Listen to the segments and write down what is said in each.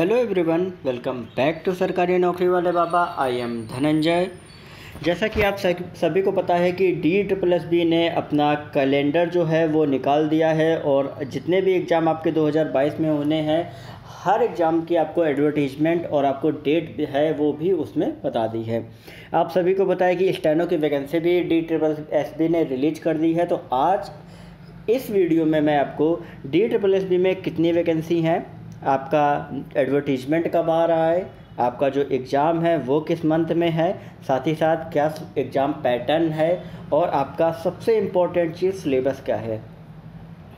Hello everyone welcome back to सरकारी नौकरी वाले बाबा आई एम धनंजय जैसा कि आप सभी को पता है कि डी ट्रिपल एस बी ने अपना कैलेंडर जो है वो निकाल दिया है और जितने भी एग्ज़ाम आपके 2022 में होने हैं, हर एग्ज़ाम की आपको एडवर्टीजमेंट और आपको डेट है वो भी उसमें बता दी है। आप सभी को पता है कि स्टैनो की वैकेंसी भी डी ट्रिपल एस बी ने रिलीज़ कर दी है तो आज इस वीडियो में मैं आपको डी ट्रिपल एस बी में कितनी वैकेंसी हैं आपका एडवर्टीजमेंट कब आ रहा है, आपका जो एग्ज़ाम है वो किस मंथ में है, साथ ही साथ क्या एग्ज़ाम पैटर्न है और आपका सबसे इम्पोर्टेंट चीज़ सिलेबस क्या है।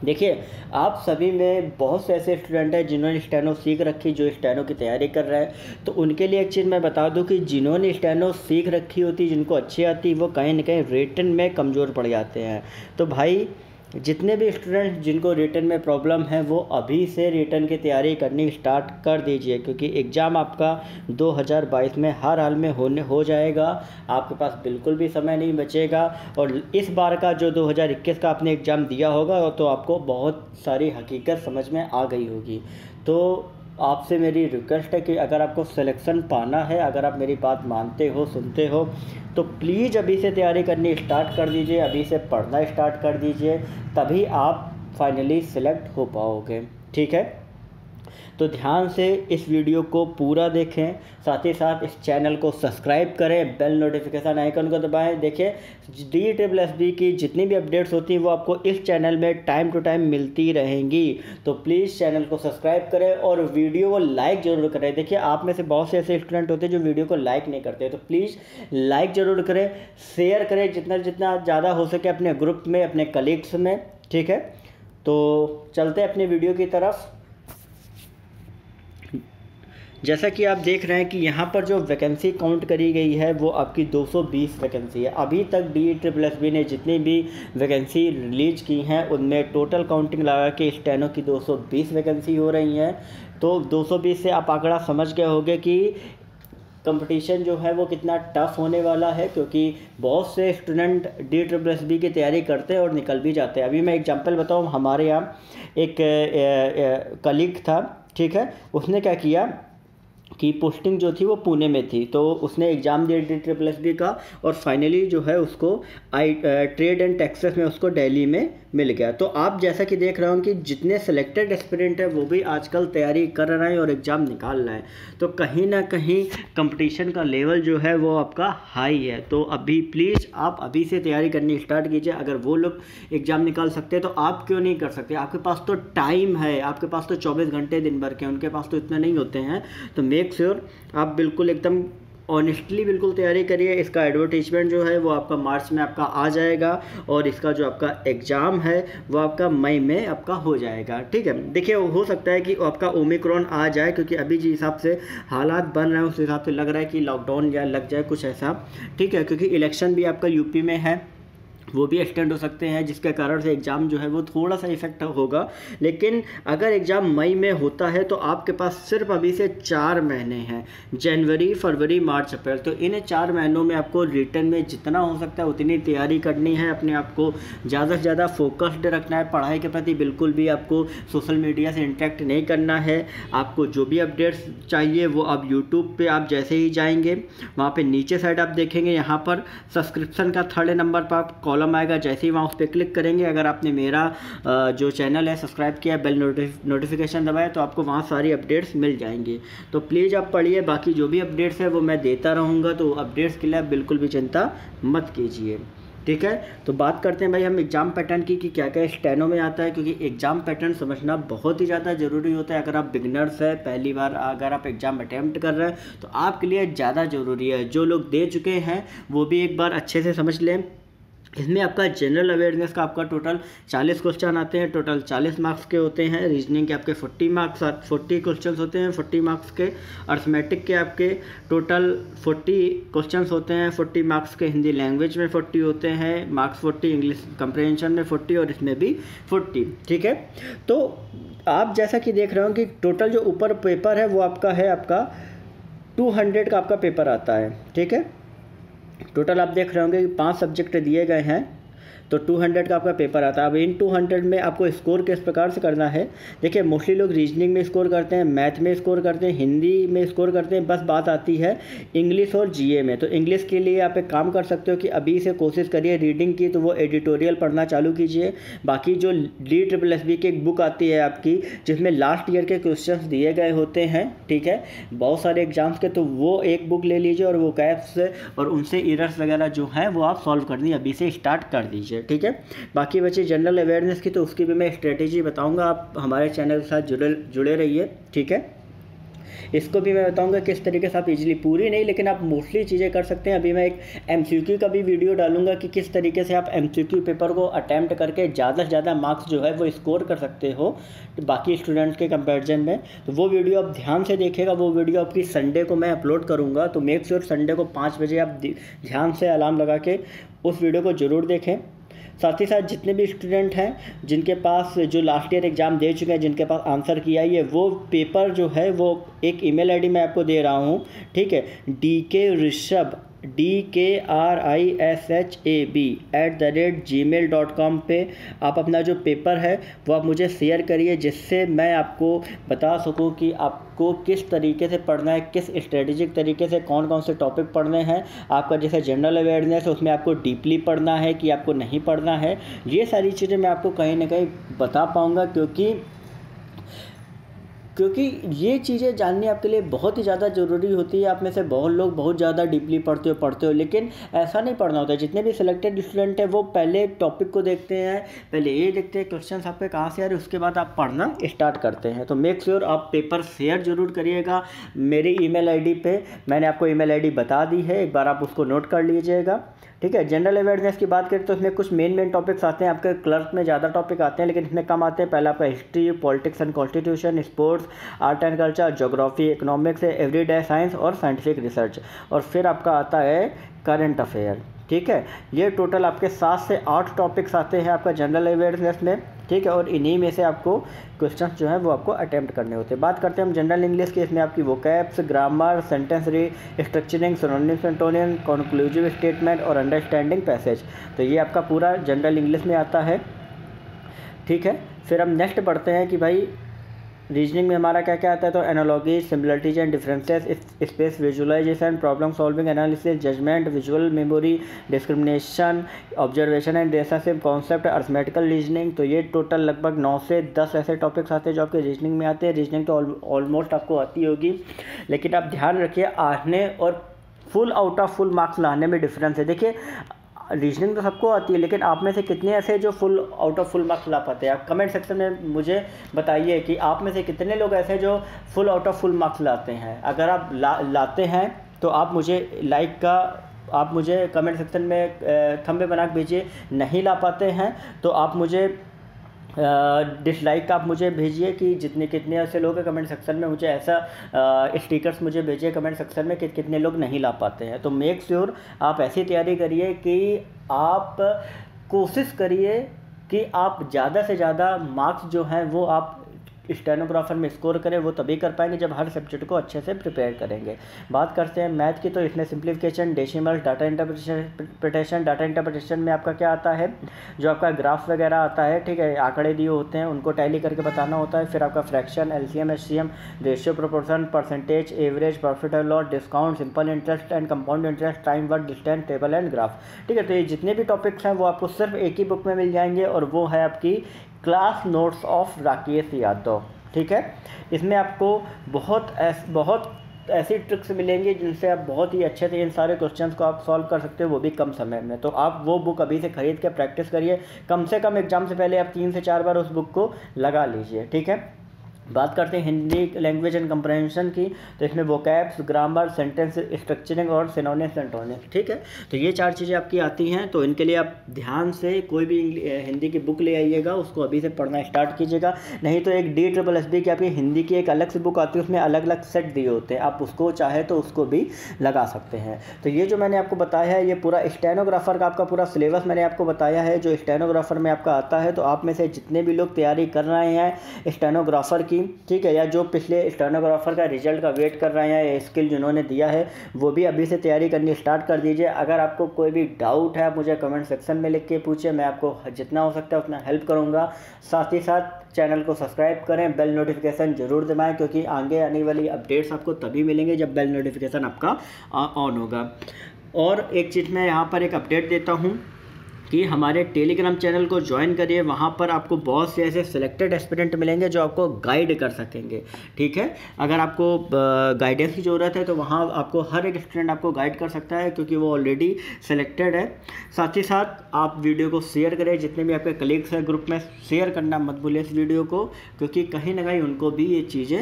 देखिए, आप सभी में बहुत से ऐसे स्टूडेंट हैं जिन्होंने स्टेनो सीख रखी, जो स्टेनो की तैयारी कर रहे हैं। तो उनके लिए एक चीज़ मैं बता दूँ कि जिन्होंने स्टेनो सीख रखी होती, जिनको अच्छी आती, वो कहीं ना कहीं रिटर्न में कमज़ोर पड़ जाते हैं। तो भाई जितने भी स्टूडेंट्स जिनको रिटर्न में प्रॉब्लम है, वो अभी से रिटर्न की तैयारी करनी स्टार्ट कर दीजिए, क्योंकि एग्ज़ाम आपका 2022 में हर हाल में होने, हो जाएगा। आपके पास बिल्कुल भी समय नहीं बचेगा। और इस बार का जो 2021 का आपने एग्ज़ाम दिया होगा तो आपको बहुत सारी हकीकत समझ में आ गई होगी। तो आपसे मेरी रिक्वेस्ट है कि अगर आपको सिलेक्शन पाना है, अगर आप मेरी बात मानते हो, सुनते हो तो प्लीज़ अभी से तैयारी करनी स्टार्ट कर दीजिए, अभी से पढ़ना स्टार्ट कर दीजिए, तभी आप फाइनली सिलेक्ट हो पाओगे। ठीक है? तो ध्यान से इस वीडियो को पूरा देखें। साथ ही साथ इस चैनल को सब्सक्राइब करें, बेल नोटिफिकेशन आइकन को दबाएँ। देखिए डी ट्रिपल एस बी की जितनी भी अपडेट्स होती हैं, वो आपको इस चैनल में टाइम टू टाइम मिलती रहेंगी। तो प्लीज़ चैनल को सब्सक्राइब करें और वीडियो को लाइक ज़रूर करें। देखिए, आप में से बहुत से ऐसे स्टूडेंट होते हैं जो वीडियो को लाइक नहीं करते। तो प्लीज़ लाइक ज़रूर करें, शेयर करें, जितना जितना ज़्यादा हो सके अपने ग्रुप में, अपने कलीग्स में, ठीक है? तो चलते हैं अपने वीडियो की तरफ़। जैसा कि आप देख रहे हैं कि यहाँ पर जो वैकेंसी काउंट करी गई है, वो आपकी 220 वैकेंसी है। अभी तक डी ट्रिपल एस बी ने जितनी भी वैकेंसी रिलीज़ की हैं, उनमें टोटल काउंटिंग लगा के स्टेनो की 220 वैकेंसी हो रही हैं। तो 220 से आप आंकड़ा समझ गए होंगे कि कंपटीशन जो है, वो कितना टफ़ होने वाला है, क्योंकि बहुत से student D triple S B की तैयारी करते हैं और निकल भी जाते हैं। अभी मैं एग्जांपल बताऊँ, हमारे यहाँ एक कलीग था, ठीक है? उसने क्या किया? की पोस्टिंग जो थी वो पुणे में थी तो उसने एग्ज़ाम दिया डी ट्रिपल एस बी का और फाइनली जो है उसको आई ट्रेड एंड टैक्सेस में उसको दिल्ली में मिल गया। तो आप जैसा कि देख रहे हो कि जितने सेलेक्टेड एस्पिरेंट हैं, वो भी आजकल तैयारी कर रहे हैं और एग्ज़ाम निकाल रहे हैं। तो कहीं ना कहीं कंपटीशन का लेवल जो है वो आपका हाई है। तो अभी प्लीज़ आप अभी से तैयारी करनी स्टार्ट कीजिए। अगर वो लोग एग्ज़ाम निकाल सकते हैं तो आप क्यों नहीं कर सकते? आपके पास तो टाइम है, आपके पास तो चौबीस घंटे दिन भर के उनके पास तो इतने नहीं होते हैं। तो मेक श्योर आप बिल्कुल एकदम ऑनेस्टली बिल्कुल तैयारी करिए। इसका एडवर्टीजमेंट जो है, वो आपका मार्च में आपका आ जाएगा और इसका जो आपका एग्ज़ाम है, वो आपका मई में आपका हो जाएगा। ठीक है? देखिए, हो सकता है कि आपका ओमिक्रॉन आ जाए, क्योंकि अभी जिस हिसाब से हालात बन रहे हैं, उस हिसाब से लग रहा है कि लॉकडाउन या लग जाए कुछ ऐसा। ठीक है? क्योंकि इलेक्शन भी आपका यूपी में है। वो भी एक्सटेंड हो सकते हैं, जिसके कारण से एग्ज़ाम जो है वो थोड़ा सा इफ़ेक्ट होगा। लेकिन अगर एग्ज़ाम मई में होता है तो आपके पास सिर्फ़ अभी से चार महीने हैं, जनवरी, फरवरी, मार्च, अप्रैल। तो इन चार महीनों में आपको रिटर्न में जितना हो सकता है, उतनी तैयारी करनी है। अपने आप को ज़्यादा से ज़्यादा फोकस्ड रखना है। पढ़ाई के प्रति बिल्कुल भी आपको सोशल मीडिया से इंटरेक्ट नहीं करना है। आपको जो भी अपडेट्स चाहिए, वो आप यूट्यूब पर आप जैसे ही जाएँगे, वहाँ पर नीचे साइड आप देखेंगे, यहाँ पर सब्सक्रिप्शन का थर्ड नंबर पर आप कॉलम आएगा, जैसे ही वहाँ उस पर क्लिक करेंगे, अगर आपने मेरा जो चैनल है सब्सक्राइब किया बेल नोटिफिकेशन दबाया तो आपको वहाँ सारी अपडेट्स मिल जाएँगी। तो प्लीज़ आप पढ़िए, बाकी जो भी अपडेट्स है, वो मैं देता रहूँगा तो अपडेट्स के लिए आप बिल्कुल भी चिंता मत कीजिए। ठीक है? तो बात करते हैं भाई हम एग्ज़ाम पैटर्न की, कि क्या क्या स्टेनो में आता है, क्योंकि एग्ज़ाम पैटर्न समझना बहुत ही ज़्यादा ज़रूरी होता है। अगर आप बिगनर्स हैं, पहली बार अगर आप एग्ज़ाम अटैम्प्ट कर रहे हैं तो आपके लिए ज़्यादा ज़रूरी है। जो लोग दे चुके हैं, वो भी एक बार अच्छे से समझ लें। इसमें आपका जनरल अवेयरनेस का आपका टोटल 40 क्वेश्चन आते हैं टोटल 40 मार्क्स के होते हैं रीजनिंग के आपके 40 मार्क्स 40 क्वेश्चंस होते हैं 40 मार्क्स के अर्थमेटिक के आपके टोटल 40 क्वेश्चंस होते हैं 40 मार्क्स के हिंदी लैंग्वेज में 40 होते हैं मार्क्स 40 इंग्लिश कंप्रहेंशन में 40 और इसमें भी 40 ठीक है? तो आप जैसा कि देख रहे हो कि टोटल जो ऊपर पेपर है, वो आपका है, आपका टू का आपका पेपर आता है, ठीक है? टोटल आप देख रहे होंगे कि पाँच सब्जेक्ट दिए गए हैं। तो टू हंड्रेड का आपका पेपर आता है। अब इन टू हंड्रेड में आपको स्कोर किस प्रकार से करना है? देखिए मोस्टली लोग रीजनिंग में स्कोर करते हैं मैथ में स्कोर करते हैं, हिंदी में स्कोर करते हैं, बस बात आती है इंग्लिश और जीए में। तो इंग्लिश के लिए आप एक काम कर सकते हो कि अभी से कोशिश करिए रीडिंग की तो वो एडिटोरियल पढ़ना चालू कीजिए। बाकी जो डी ट्रिपल एस बी की एक बुक आती है आपकी, जिसमें लास्ट ईयर के क्वेश्चन दिए गए होते हैं, ठीक है? बहुत सारे एग्ज़ाम्स के तो वो एक बुक ले लीजिए और वो कैप्स और उनसे इरर्स वगैरह जो हैं, वो आप सॉल्व कर दीजिए अभी से स्टार्ट कर दीजिए। ठीक है? बाकी बच्चे जनरल अवेयरनेस की तो उसकी भी मैं स्ट्रेटेजी बताऊँगा। आप हमारे चैनल के साथ जुड़े जुड़े रहिए, ठीक है? इसको भी मैं बताऊँगा किस तरीके से आप इजीली पूरी नहीं, लेकिन आप मोस्टली चीज़ें कर सकते हैं। अभी मैं एक एमसीक्यू का भी वीडियो डालूँगा कि किस तरीके से आप एमसीक्यू पेपर को अटैम्प्ट करके ज़्यादा से ज़्यादा मार्क्स जो है वो स्कोर कर सकते हो तो बाकी स्टूडेंट्स के कंपेरिजन में। तो वो वीडियो आप ध्यान से देखेगा वो वीडियो आपकी संडे को मैं अपलोड करूँगा। तो मेक श्योर संडे को पाँच बजे आप ध्यान से अलार्म लगा के उस वीडियो को ज़रूर देखें। साथ ही साथ जितने भी स्टूडेंट हैं, जिनके पास जो लास्ट ईयर एग्ज़ाम दे चुके हैं, जिनके पास आंसर किया ही है, वो पेपर जो है, वो एक ईमेल आईडी मैं आपको दे रहा हूँ, ठीक है? D K Rishabh D K R I S H A B at the rate Gmail dot com पर आप अपना जो पेपर है, वो आप मुझे शेयर करिए, जिससे मैं आपको बता सकूँ कि आपको किस तरीके से पढ़ना है, किस स्ट्रेटेजिक तरीके से कौन कौन से टॉपिक पढ़ने हैं, आपका जैसे जनरल अवेयरनेस है, उसमें आपको डीपली पढ़ना है कि आपको नहीं पढ़ना है, ये सारी चीज़ें मैं आपको कहीं ना कहीं बता पाऊँगा, क्योंकि क्योंकि ये चीज़ें जाननी आपके लिए बहुत ही ज़्यादा ज़रूरी होती है। आप में से बहुत लोग बहुत ज़्यादा डीपली पढ़ते हो पढ़ते हो, लेकिन ऐसा नहीं पढ़ना होता। जितने भी सिलेक्टेड स्टूडेंट हैं, वो पहले टॉपिक को देखते हैं, पहले ये देखते हैं क्वेश्चन आपके कहाँ से आ रहे उसके बाद आप पढ़ना स्टार्ट करते हैं। तो मेक श्योर sure आप पेपर शेयर ज़रूर करिएगा मेरी ईमेल आईडी पे। मैंने आपको ईमेल आईडी बता दी है। एक बार आप उसको नोट कर लीजिएगा। ठीक है जनरल अवेयरनेस की बात करें तो इसमें कुछ मेन मेन टॉपिक्स आते हैं। आपके क्लर्क में ज़्यादा टॉपिक आते हैं, लेकिन इसमें कम आते हैं। पहले आपका history politics and constitution sports art and culture geography economics everyday science और साइंटिफिक रिसर्च और फिर आपका आता है करंट अफेयर ठीक है? ये टोटल आपके सात से आठ टॉपिक्स आते हैं आपका जनरल अवेयरनेस में, ठीक है? और इन्हीं में से आपको क्वेश्चन जो है वो आपको अटैम्प्ट करने होते हैं। बात करते हैं हम जनरल इंग्लिश की, इसमें आपकी वो caps grammar sentence restructuring synonym antonym statement और अंडरस्टैंडिंग पैसेज तो ये आपका पूरा जनरल इंग्लिश में आता है, ठीक है? फिर हम नेक्स्ट पढ़ते हैं कि भाई रीजनिंग में हमारा क्या क्या आता है? तो analogy similarities and differences space visualization problem solving analysis judgement visual memory discrimination observation and relationship concept arithmetical reasoning तो ये टोटल लगभग नौ से दस ऐसे टॉपिक्स आते हैं जो आपके रीजनिंग में आते हैं। रीजनिंग तो ऑलमोस्ट आपको आती होगी। लेकिन आप ध्यान रखिए, आने और full out of full marks लाने में डिफरेंस है। देखिए रीजनिंग तो सबको आती है, लेकिन आप में से कितने ऐसे जो full out of full marks ला पाते हैं? आप कमेंट सेक्शन में मुझे बताइए कि आप में से कितने लोग ऐसे जो full out of full marks लाते हैं? अगर आप ला, लाते हैं तो आप मुझे लाइक का, आप मुझे कमेंट सेक्शन में थंबे बना के भेजिए। नहीं ला पाते हैं तो आप मुझे डिसलाइक आप मुझे भेजिए कि जितने कितने ऐसे लोग हैं कमेंट सेक्शन में, मुझे ऐसा स्टिकर्स मुझे भेजिए कमेंट सेक्शन में कि कितने लोग नहीं ला पाते हैं। तो मेक श्योर आप ऐसी तैयारी करिए कि आप कोशिश करिए कि आप ज़्यादा से ज़्यादा मार्क्स जो हैं वो आप स्टेनोग्राफर में स्कोर करें, वो तभी कर पाएँगे जब हर सब्जेक्ट को अच्छे से प्रिपेयर करेंगे। बात करते हैं मैथ की तो इसमें simplification, decimal, data interpretation data interpretation में आपका क्या आता है? जो आपका ग्राफ वगैरह आता है, ठीक है, आंकड़े दिए होते हैं, उनको टैली करके बताना होता है। फिर आपका fraction L C M S C M ratio proportion percentage, average, profit and loss, discount, simple interest and compound interest, time, work, distance, table and graph. ठीक है तो ये जितने भी टॉपिक्स हैं, वो आपको सिर्फ़ एक ही बुक में मिल जाएँगे और वो है आपकी class notes of Rakesh Yadav ठीक है? इसमें आपको बहुत ऐस, बहुत ऐसी ट्रिक्स मिलेंगी जिनसे आप बहुत ही अच्छे से इन सारे क्वेश्चन को आप सॉल्व कर सकते हो, वो भी कम समय में। तो आप वो बुक अभी से खरीद के प्रैक्टिस करिए। कम से कम एग्ज़ाम से पहले आप तीन से चार बार उस बुक को लगा लीजिए, ठीक है? बात करते हैं हिंदी लैंग्वेज एंड कंप्रहेंशन की। तो इसमें वोकैब्स ग्रामर सेंटेंस स्ट्रक्चरिंग और सिनोनियस एंटोनियस ठीक है? तो ये चार चीज़ें आपकी आती हैं तो इनके लिए आप ध्यान से कोई भी हिंदी की बुक ले आइएगा, उसको अभी से पढ़ना स्टार्ट कीजिएगा। नहीं तो एक डी ट्रिपल एस बी की आपकी हिंदी की एक अलग से बुक आती है, उसमें अलग अलग सेट दिए होते हैं। आप उसको चाहे तो उसको भी लगा सकते हैं। तो ये जो मैंने आपको बताया है, ये पूरा स्टेनोग्राफर का आपका पूरा सिलेबस मैंने आपको बताया है। जो स्टेनोग्राफर में आपका आता है तो आप में से जितने भी लोग तैयारी कर रहे हैं स्टेनोग्राफर की ठीक है, या जो पिछले स्टेनोग्राफर का रिज़ल्ट का वेट कर रहे हैं या स्किल जिन्होंने दिया है, वो भी अभी से तैयारी करनी स्टार्ट कर दीजिए। अगर आपको कोई भी डाउट है, आप मुझे कमेंट सेक्शन में लिख के पूछिए, मैं आपको जितना हो सकता है उतना हेल्प करूँगा। साथ ही साथ चैनल को सब्सक्राइब करें बेल नोटिफिकेशन ज़रूर दबाएँ, क्योंकि आगे आने वाली अपडेट्स आपको तभी मिलेंगे जब बेल नोटिफिकेशन आपका ऑन होगा। और एक चीज़ मैं यहाँ पर एक अपडेट देता हूँ। कि हमारे टेलीग्राम चैनल को ज्वाइन करिए, वहाँ पर आपको बहुत से ऐसे सिलेक्टेड एस्पिरेंट मिलेंगे जो आपको गाइड कर सकेंगे, ठीक है? अगर आपको गाइडेंस की ज़रूरत है तो वहाँ आपको हर एक स्टूडेंट आपको गाइड कर सकता है, क्योंकि वो ऑलरेडी सेलेक्टेड है। साथ ही साथ आप वीडियो को शेयर करें, जितने भी आपके कलीग्स हैं ग्रुप में शेयर करना मत भूलिए इस वीडियो को, क्योंकि कहीं ना कहीं उनको भी ये चीज़ें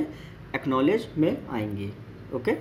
एक्नॉलेज में आएँगी ओके